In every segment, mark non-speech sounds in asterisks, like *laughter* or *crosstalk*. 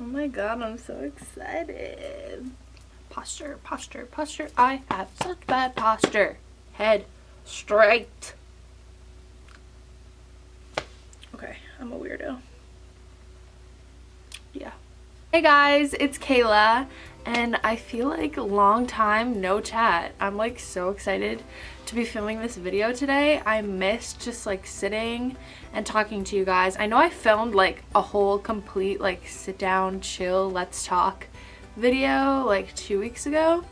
Oh my god, I'm so excited. Posture, posture, posture. I have such bad posture. Head straight. Okay, I'm a weirdo. Yeah. Hey guys, it's Kaela and I feel like long time no chat. I'm like so excited to be filming this video today. I missed just like sitting and talking to you guys. I know I filmed like a whole complete like sit down, chill, let's talk video like two weeks ago.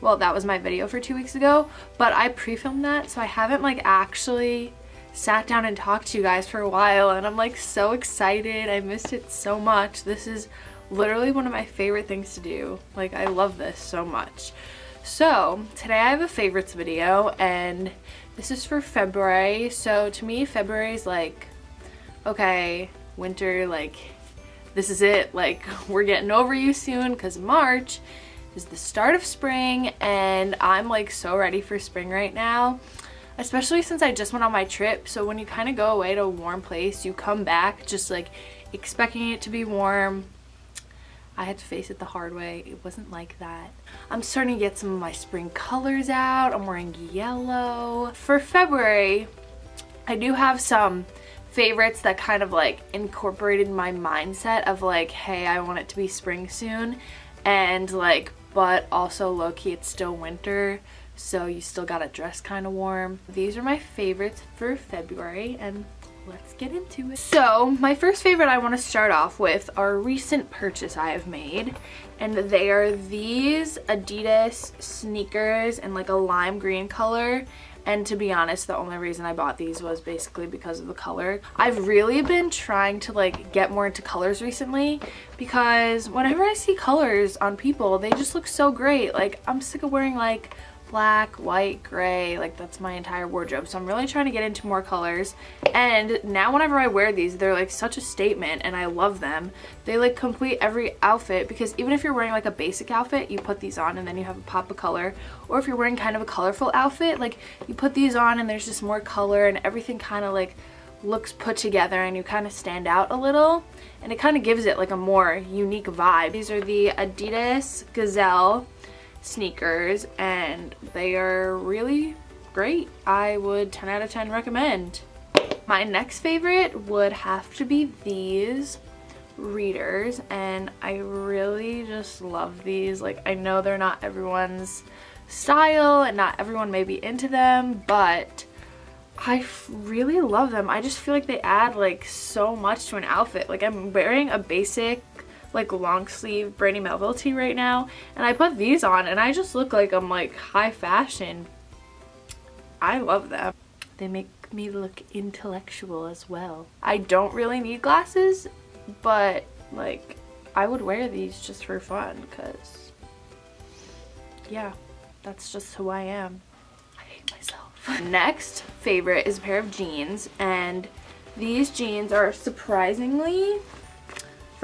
Well, that was my video for two weeks ago, but I pre-filmed that so I haven't like actually sat down and talked to you guys for a while and I'm like so excited. I missed it so much. This is literally one of my favorite things to do. Like I love this so much. So today I have a favorites video and this is for February. So to me February is like, okay, winter, like this is it. Like *laughs* we're getting over you soon because March is the start of spring and I'm like so ready for spring right now especially since I just went on my trip so when you kind of go away to a warm place you come back just like expecting it to be warm I had to face it the hard way. It wasn't like that. I'm starting to get some of my spring colors out. I'm wearing yellow. For February, I do have some favorites that kind of like incorporated my mindset of like, hey, I want it to be spring soon. And like, but also low-key, it's still winter. So you still gotta dress kind of warm. These are my favorites for February and let's get into it. So my first favorite I want to start off with are recent purchase I have made and they are these Adidas sneakers in like a lime green color and to be honest the only reason I bought these was basically because of the color. I've really been trying to like get more into colors recently because whenever I see colors on people they just look so great like I'm sick of wearing like black, white, gray, like that's my entire wardrobe. So I'm really trying to get into more colors. And now whenever I wear these, they're like such a statement and I love them. They like complete every outfit because even if you're wearing like a basic outfit, you put these on and then you have a pop of color. Or if you're wearing kind of a colorful outfit, like you put these on and there's just more color and everything kind of like looks put together and you kind of stand out a little and it kind of gives it like a more unique vibe. These are the Adidas Gazelle sneakers and they are really great. I would 10 out of 10 recommend. My next favorite would have to be these readers and I really just love these. Like I know they're not everyone's style and not everyone may be into them but I really love them. I just feel like they add like so much to an outfit. Like I'm wearing a basic like long sleeve Brandy Melville tee right now and I put these on and I just look like I'm like high fashion. I love them. They make me look intellectual as well. I don't really need glasses but like I would wear these just for fun because yeah that's just who I am. I hate myself. *laughs* Next favorite is a pair of jeans and these jeans are surprisingly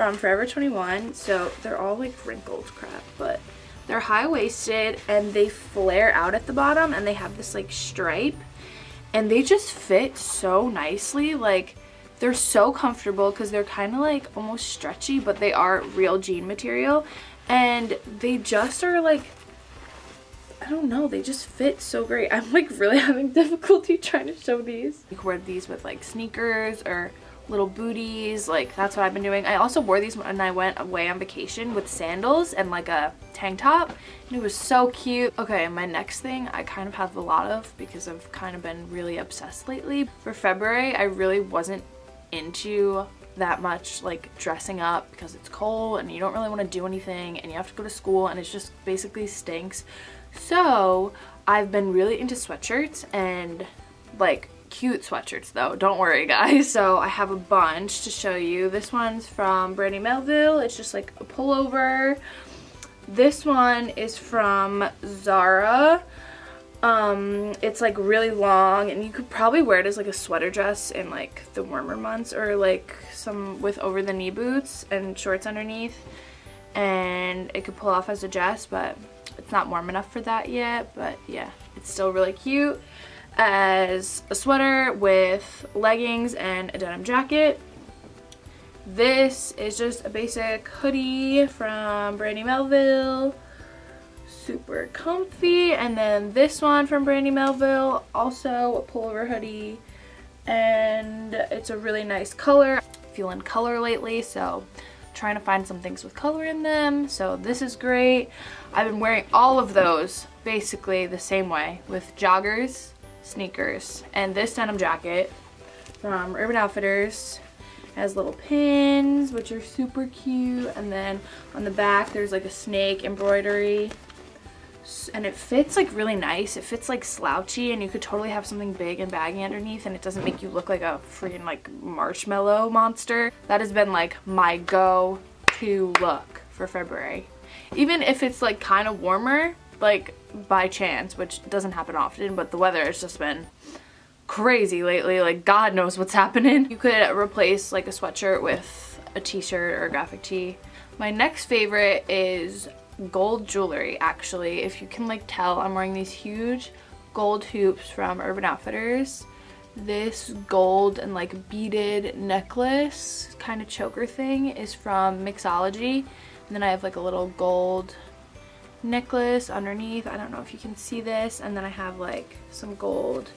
from Forever 21. So they're all like wrinkled crap, but they're high-waisted and they flare out at the bottom and they have this like stripe and they just fit so nicely. Like they're so comfortable because they're kind of like almost stretchy, but they are real jean material and they just are like I don't know, they just fit so great. *laughs* I'm like really having *laughs* difficulty trying to show these. You can wear these with like sneakers or little booties like that's what I've been doing. I also wore these when I went away on vacation with sandals and like a tank top and it was so cute. Okay my next thing I kind of have a lot of because I've kind of been really obsessed lately. For February I really wasn't into that much like dressing up because it's cold and you don't really want to do anything and you have to go to school and it's just basically stinks. So I've been really into sweatshirts and like cute sweatshirts though. Don't worry guys. *laughs* So I have a bunch to show you. This one's from Brandy Melville. It's just like a pullover. This one is from Zara. Um it's like really long and you could probably wear it as like a sweater dress in like the warmer months or like some with over the knee boots and shorts underneath and it could pull off as a dress but it's not warm enough for that yet but yeah it's still really cute as a sweater with leggings and a denim jacket. This is just a basic hoodie from Brandy Melville. Super comfy. And then this one from Brandy Melville, also a pullover hoodie. And it's a really nice color. Feeling color lately, so trying to find some things with color in them. So this is great. I've been wearing all of those basically the same way with joggers, sneakers, and this denim jacket from Urban Outfitters has little pins which are super cute. And then on the back there's like a snake embroidery. And it fits like really nice. It fits like slouchy and you could totally have something big and baggy underneath and it doesn't make you look like a freaking like marshmallow monster. That has been like my go-to look for February. Even if it's like kind of warmer like by chance which doesn't happen often but the weather has just been crazy lately. Like God knows what's happening. You could replace like a sweatshirt with a t-shirt or a graphic tee. My next favorite is gold jewelry actually. If you can like tell, I'm wearing these huge gold hoops from Urban Outfitters. This gold and like beaded necklace kind of choker thing is from Mixology. And then I have like a little gold necklace underneath. I don't know if you can see this. And then I have like some gold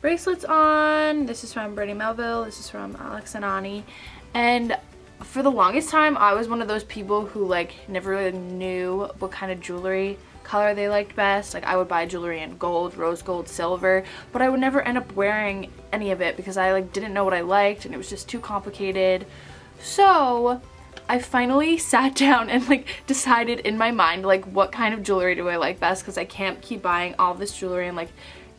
bracelets on. This is from Brandy Melville. This is from Alex and Ani. And for the longest time, I was one of those people who like never really knew what kind of jewelry color they liked best. Like I would buy jewelry in gold, rose gold, silver, but I would never end up wearing any of it because I like didn't know what I liked and it was just too complicated. So I finally *laughs* sat down and like decided in my mind like what kind of jewelry do I like best because I can't keep buying all this jewelry and like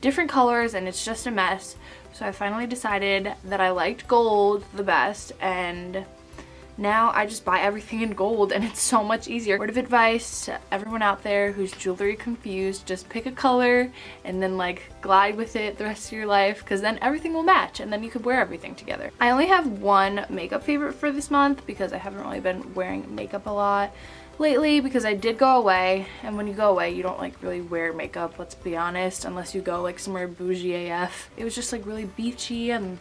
different colors and it's just a mess. So I finally decided that I liked gold the best and now I just buy everything in gold and it's so much easier. Word of advice to everyone out there who's jewelry confused, just pick a color and then like glide with it the rest of your life because then everything will match and then you could wear everything together. I only have one makeup favorite for this month because I haven't really been wearing makeup a lot lately because I did go away and when you go away you don't like really wear makeup let's be honest unless you go like somewhere bougie AF. It was just like really beachy and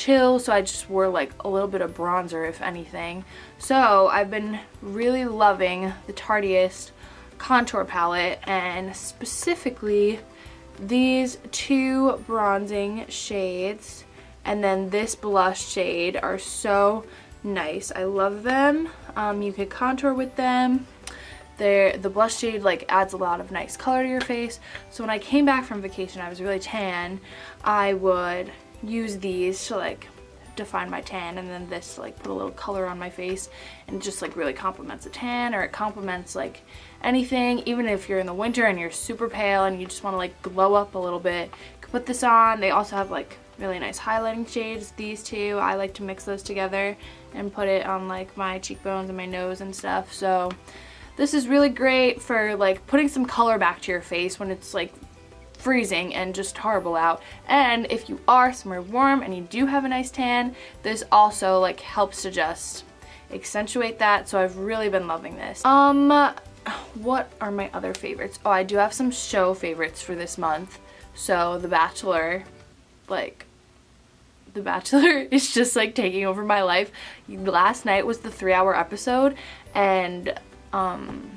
chill so I just wore like a little bit of bronzer if anything. So I've been really loving the Tarteist contour palette and specifically these two bronzing shades and then this blush shade are so nice. I love them. Um, you could contour with them. They're, the blush shade like adds a lot of nice color to your face. So when I came back from vacation, I was really tan. I would use these to like define my tan and then this like put a little color on my face and just like really complements a tan or it complements like anything. Even if you're in the winter and you're super pale and you just want to like glow up a little bit put this on. They also have like really nice highlighting shades these two. I like to mix those together and put it on like my cheekbones and my nose and stuff. So this is really great for like putting some color back to your face when it's like freezing and just horrible out. And if you are somewhere warm and you do have a nice tan this also like helps to just accentuate that. So I've really been loving this. Um what are my other favorites? Oh I do have some show favorites for this month. So The Bachelor. Like the Bachelor *laughs* is just like taking over my life. Last night was the three hour episode and um,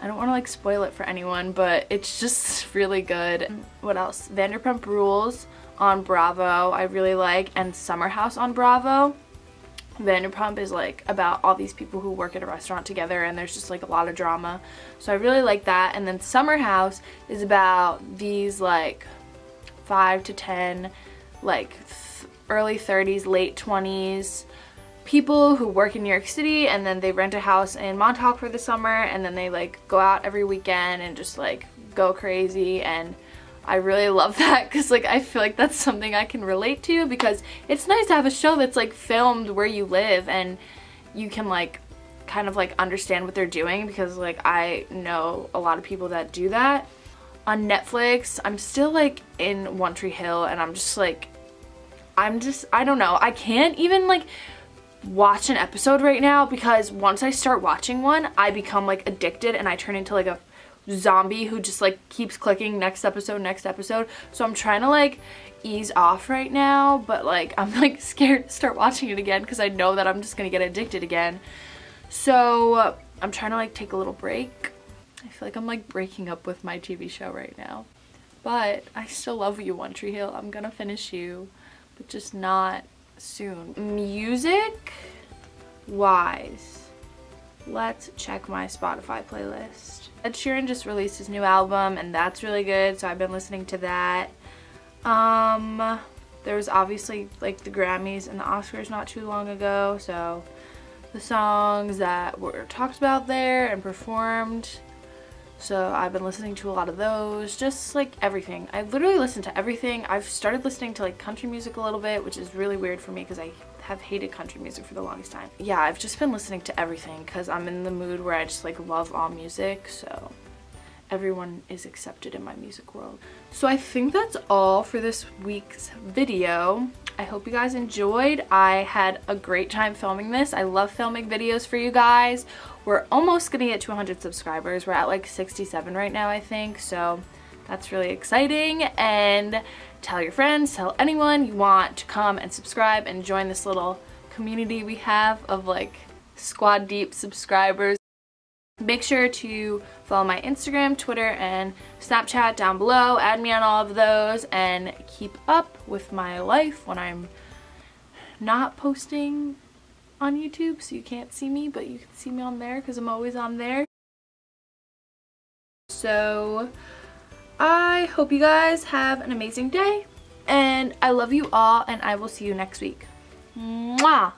I don't want to like spoil it for anyone but it's just really good. Mm. What else? Vanderpump Rules on Bravo I really like and Summer House on Bravo. Vanderpump is like about all these people who work at a restaurant together and there's just like a lot of drama. So I really like that. And then Summer House is about these like 5 to 10 like early 30s, late 20s people who work in New York City and then they rent a house in Montauk for the summer and then they like go out every weekend and just like go crazy and I really *laughs* love that because like I feel like that's something I can relate to because it's nice to have a show that's like filmed where you live and you can like kind of like understand what they're doing because like I know a lot of people that do that. On Netflix, I'm still like in One Tree Hill and I'm just like I'm just, I don't know. I can't even like watch an episode right now because once I start watching one, I become like addicted and I turn into like a zombie who just like keeps clicking next episode, next episode. So I'm trying to like ease off right now, but like I'm like *laughs* scared to start watching it again because I know that I'm just gonna get addicted again. So uh, I'm trying to like take a little break. I feel like I'm like breaking up with my TV show right now. But I still love you, One Tree Hill. I'm gonna finish you, but just not soon. Music wise, let's check my Spotify playlist. Ed Sheeran just released his new album and that's really good, so I've been listening to that. Um, there was obviously like the Grammys and the Oscars not too long ago, so the songs that were talked about there and performed so I've been listening to a lot of those, just like everything. I literally listen to everything. I've started listening to like country music a little bit, which is really weird for me because I have hated country music for the longest time. Yeah, I've just been listening to everything because I'm in the mood where I just like love all music, so everyone is accepted in my music world. So I think that's all for this week's video. I hope you guys enjoyed. I had a great time filming this. I love filming videos for you guys. We're almost gonna get to 100 subscribers. We're at like 67 right now, I think. So that's really exciting. And tell your friends, tell anyone you want to come and subscribe and join this little community we have of like squad deep subscribers. Make sure to follow my Instagram, Twitter, and Snapchat down below. Add me on all of those and keep up with my life when I'm not posting on YouTube so you can't see me but you can see me on there because I'm always on there. So I hope you guys have an amazing day and I love you all and I will see you next week. Mwah!